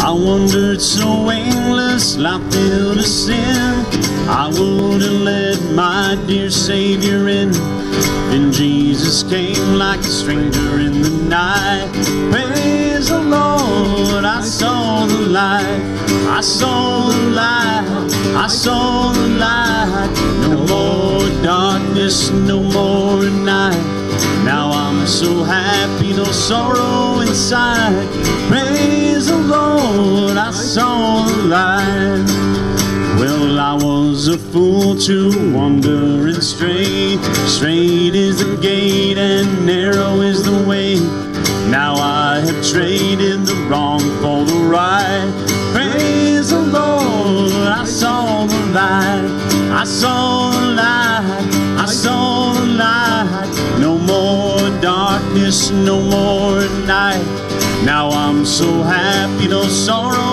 I wandered so aimless, life filled a sin. I wouldn't let my dear Savior in. Then Jesus came like a stranger in the night. Praise the Lord, I saw the light. I saw the light. I saw the light. No more darkness, no more night. Now I'm so happy, no sorrow inside. Praise I saw the light. Well, I was a fool to wander and stray. Strait is the gate and narrow is the way. Now I have traded the wrong for the right. Praise the Lord, I saw the light. I saw the light. I saw the light. No more darkness, no more night. Now I'm so happy, no sorrow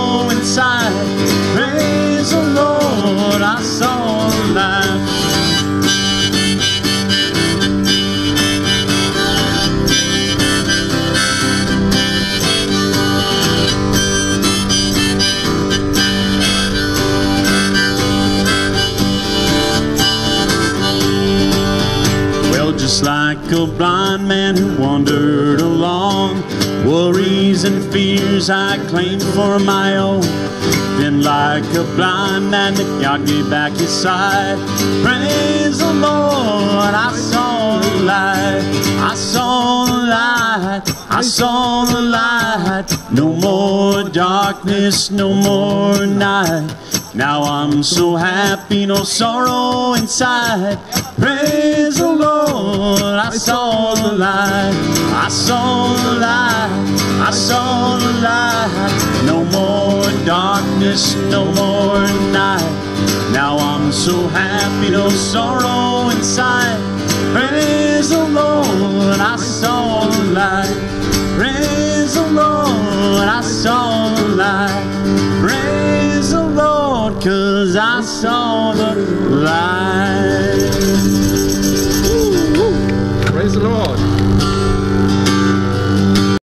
just like a blind man who wandered along, worries and fears I claimed for my own. Then, like a blind man, that God gave back his sight. Praise I saw the light. No more darkness, no more night. Now I'm so happy, no sorrow inside. Praise the Lord, I saw the light. I saw the light. I saw the light. No more darkness, no more night. Now I'm so happy, no sorrow inside. Praise I saw the light.